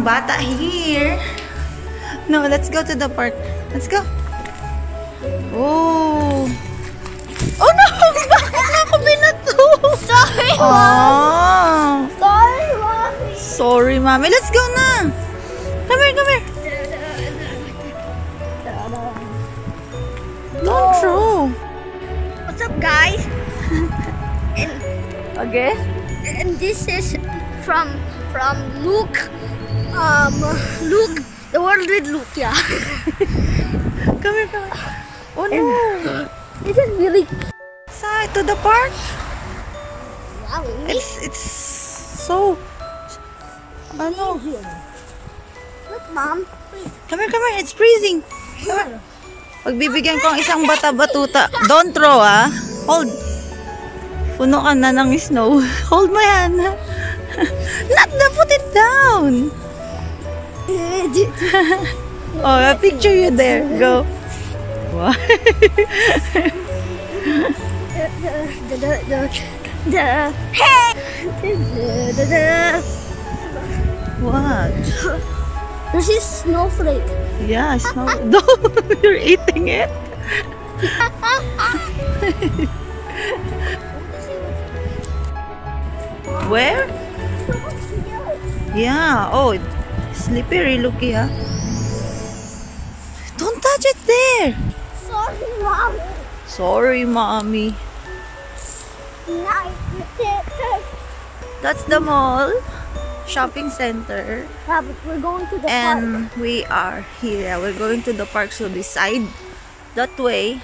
ibang bata here. No, let's go to the park. Let's go. Oh. Oh no! Bakit na ako binato? Sorry, Oh. Sorry, mommy. Sorry, mommy. Eh, let's go na. Come here, come here. Don't throw. What's up, guys? Okay. And this is from from Luke. Um, Luke, the world with Luke. Yeah. Come here, come here. Oh no. this is really. Side to the park. Wow. It's it's so ano. Look, mom. Come here, come here. It's freezing. Come here. Pagbibigyan ko ang isang bata-batuta. Don't throw, ah. Hold. Puno ka na ng snow. Hold my hand. Not the put it down. Oh, I picture you there. Go. The, What? this is snowflake. Yeah, snow. No, you're eating it. Where? Yeah. Oh, slippery looky, ah. Don't touch it there. Sorry, Mommy. Sorry, mommy. That's the mall, shopping center, Yeah, but we're going to the park. and we are here. We're going to the park. So this side, that way,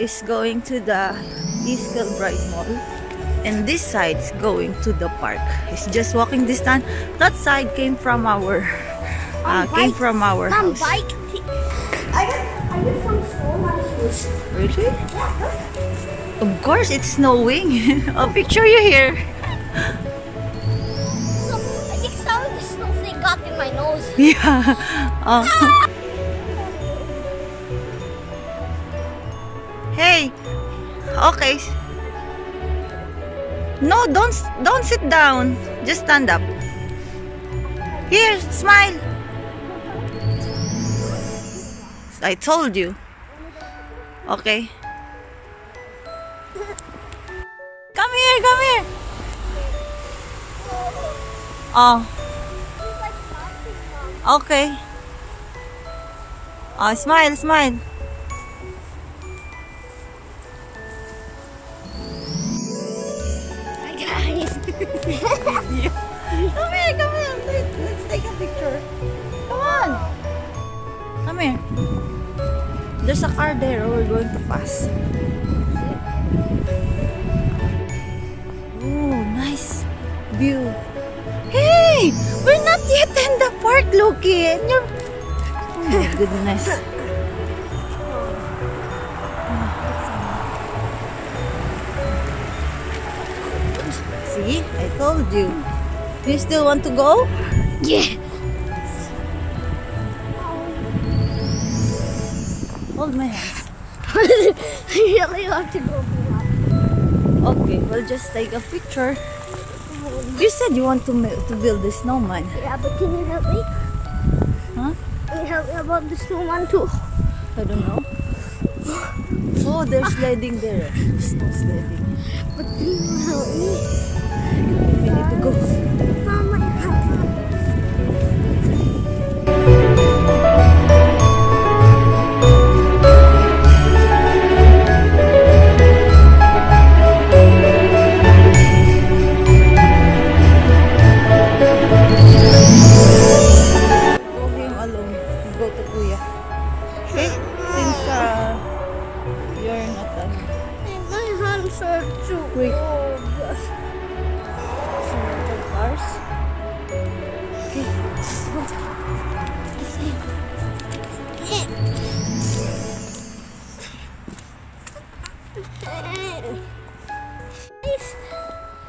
is going to the East Kilbride Mall, and this side's going to the park. It's just walking distance. That side came from our, uh, came bike. from our Mom, house. bike. I got, I got some snow on my shoes. Really? Yeah. Of course, it's snowing. I'll picture you here. Some, I think some of the snowflake got in my nose. Yeah. Oh. Hey. Okay. No, don't don't sit down. Just stand up. Here, smile. I told you. Okay. Come here, come here. Oh, okay. Oh, smile, smile. Come here, come here. Let's take a picture. Come on. Come here. There's a car there. We're going to pass. Oh, nice view. Hey, we're not yet in the park, Loki. And you're... Oh my goodness. See, I told you. Do you still want to go? Yeah. Hold my hands. I really want to go. Okay, we'll just take a picture. You said you want to to build a snowman. Yeah, but can you help me? Huh? Can you help me about the snowman too? I don't know. Oh, there's sledding there. Snow sledding. But can you help me? We need to go.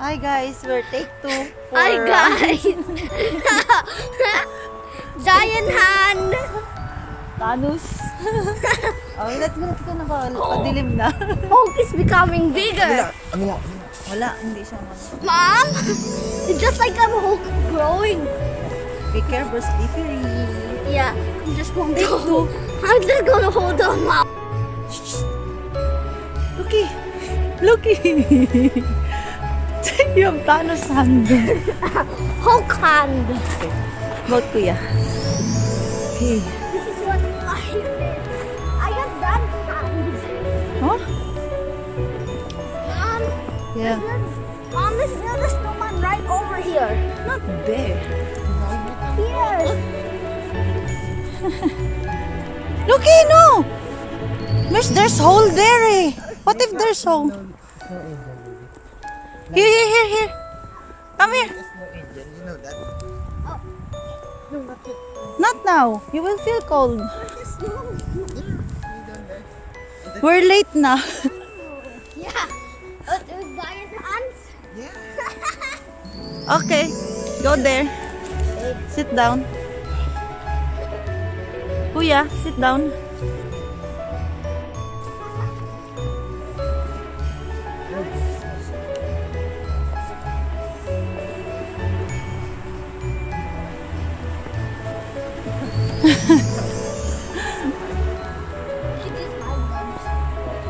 Hi guys, we're take two. For, Hi guys! Giant hand! Thanos. oh, let's go, let's go. Nakadilim na. Hulk is becoming bigger. Wala, hindi siya man. Mom, it's just like I'm Hulk growing. Be careful, slippery. Yeah, I'm just going to. two. I'm just gonna hold on now. Looky! Looky! You have Thanos hand. Hulk hand. Vote kuya. Okay. This is what I did. I got that hand. Huh? Mom, Yeah. Mom, this um, is the snowman right over here. Not there. Here. Looky, eh, no! Miss, there's hole there eh. What if there's hole? Here, here, here, here. Come here. You know that? Not now. You will feel cold. We're late now. Yeah. The giant hands. Yeah. Okay. Go there. Sit down. Kuya, sit down.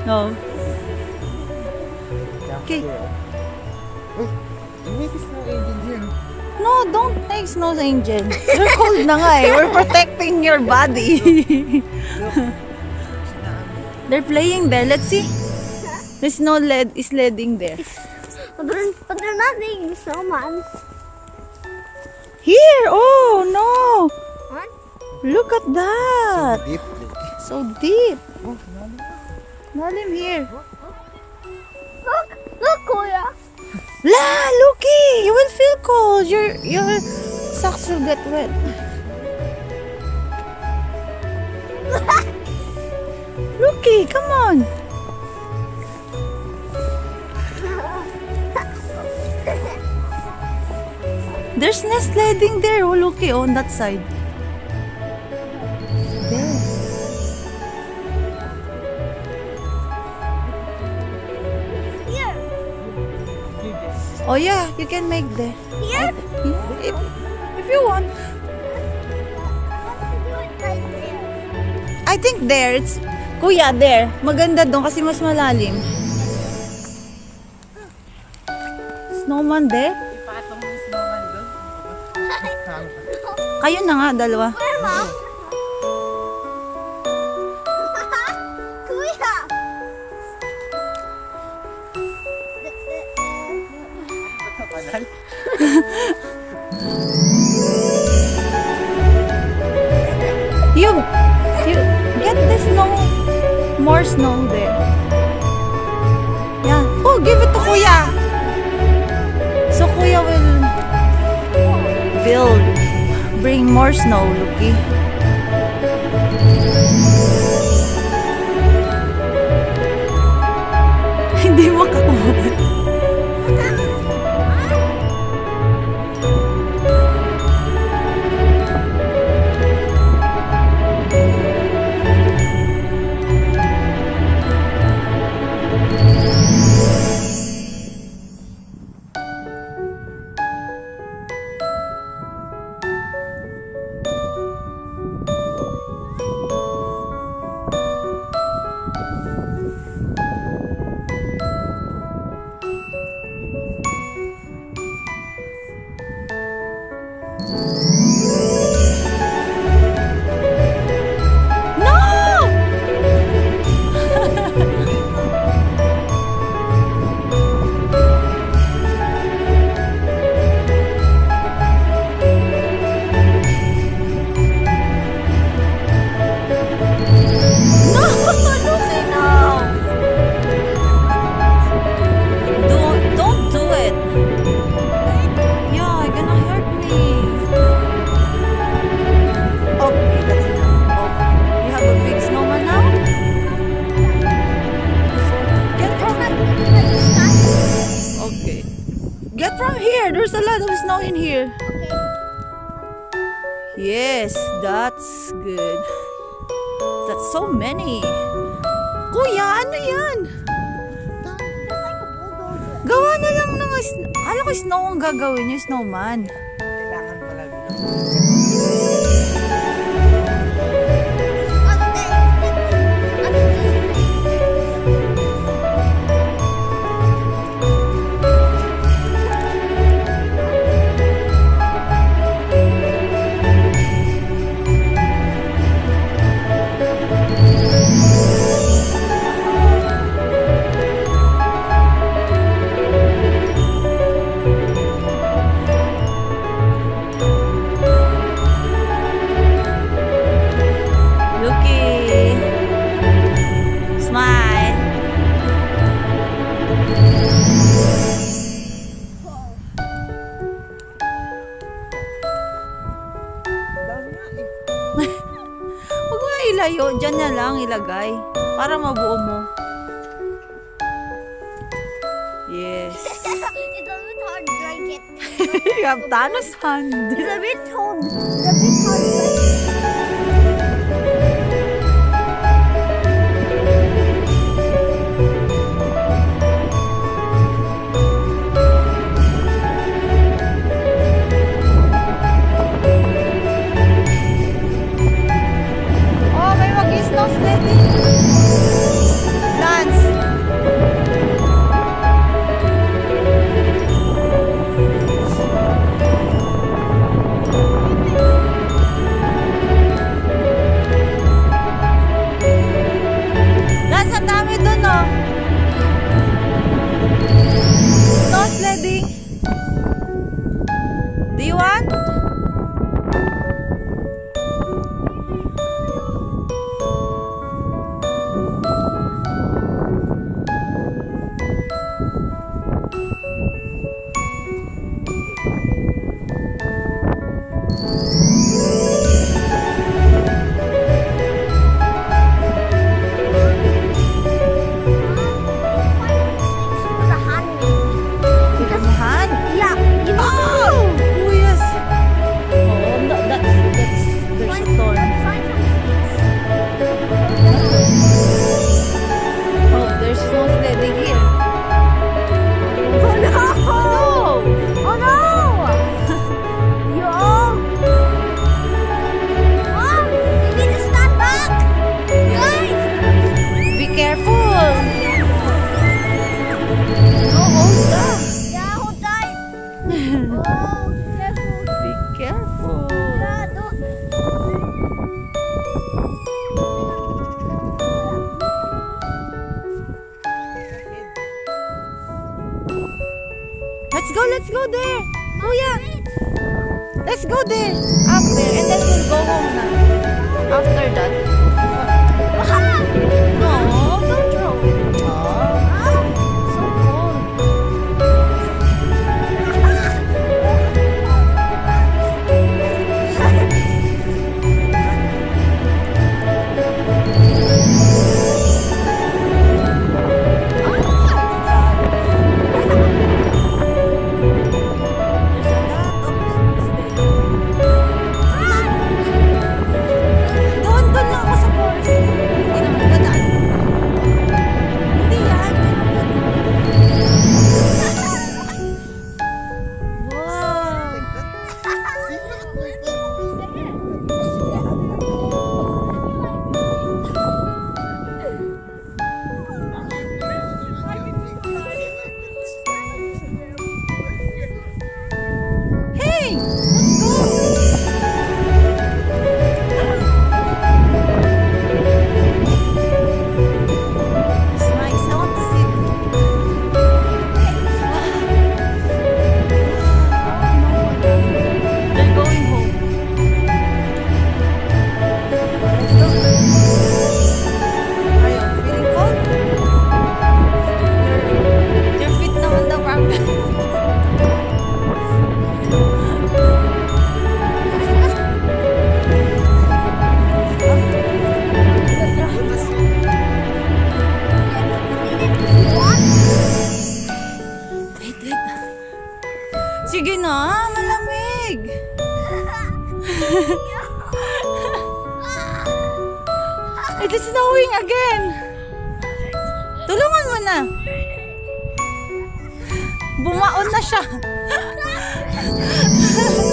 No. Okay. Oh, make snow angel here. No, don't take snow angel. You're cold na nga eh. We're protecting your body. They're playing there. Let's see. There's no led is leading there. But they're, but they're not making snowman. Here! Oh no! What? Look at that! So Deep. So deep. Oh, Lalim here. Look, look, Kuya. La, looky! You will feel cold. Your your socks will get wet. looky, come on. There's nest sledding there. Oh, looky, on that side. Oh yeah, you can make there. here. If, if you want. I think there, it's, kuya, there. Maganda doon kasi mas malalim. Snowman there? Yung snowman doon. Kayo na nga, dalawa. Where, Mom? Panal. You, you, get the snow, more snow there. Yeah. Oh, give it to kuya. So kuya will build, bring more snow, Lucky. Hindi mo No! There's a lot of snow in here. Yes, that's good. That's so many. Kuya, ano yan? Gawa na lang ng... sn- Akala ko snow ang gagawin yung snowman. Kailangan pala. doon, dyan niya lang ilagay. Para mabuo mo. Yes. It's a bit hard, like it. you have Thanos hand. It's a bit hard. go, let's go there. Oh, Kuya, let's go there. After and then we'll go home na. After that. Bumaon na siya.